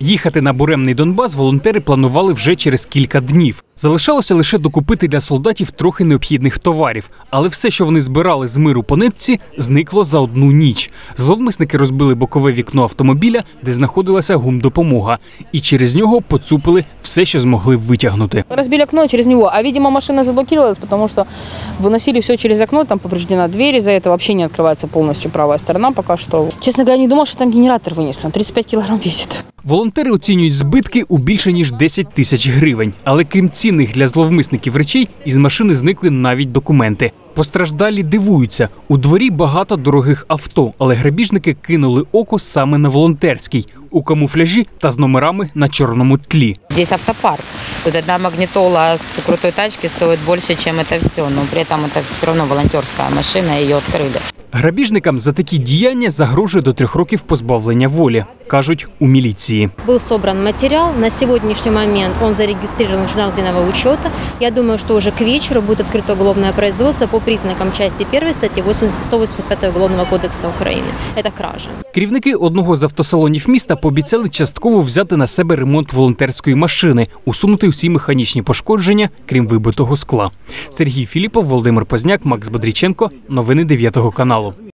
Їхати на буремний Донбас волонтери планували вже через кілька днів. Залишалося лише докупити для солдатів трохи необхідних товарів, але все, що вони збирали з миру по нитці, зникло за одну ніч. Зловмисники розбили бокове вікно автомобіля, де знаходилася гумдопомога, і через нього поцупили все, що змогли витягнути. Разбили окно через него, а, видимо, машина заблокировалась, потому что выносили все через окно, там повреждена дверь, из-за этого вообще не открывается полностью правая сторона пока что. Честно говоря, не думал, что там генератор вынес, он 35 килограмм весит. Волонтери оцінюють збитки у більше ніж 10 тисяч гривень. Але крім цінних для зловмисників речей, із машини зникли навіть документи. Постраждалі дивуються. У дворі багато дорогих авто, але грабіжники кинули око саме на волонтерський у камуфляжі та з номерами на чорному тлі. Здесь автопарк. Тут одна магнитола с крутой тачки стоит больше, чем это все. Но при этом это все равно волонтерская машина, ее открыли. Грабіжникам за такі діяння загрожує до трьох років позбавлення волі, кажуть у міліції. Был собран материал. На сегодняшний момент он зарегистрирован в журнал единого учета. Я думаю, что уже к вечеру будет открыто уголовное производство по признакам части 1 статьи 80 185 Уголовного кодекса Украины. Это кража. Керівники одного з автосалонів міста пообіцяли частково взяти на себе ремонт волонтерської машини, усунути всі механічні пошкодження, крім вибитого скла. Сергій Філіпов, Володимир Позняк, Макс Бодріченко. Новини 9 каналу.